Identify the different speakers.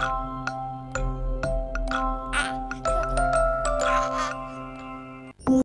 Speaker 1: Thank you.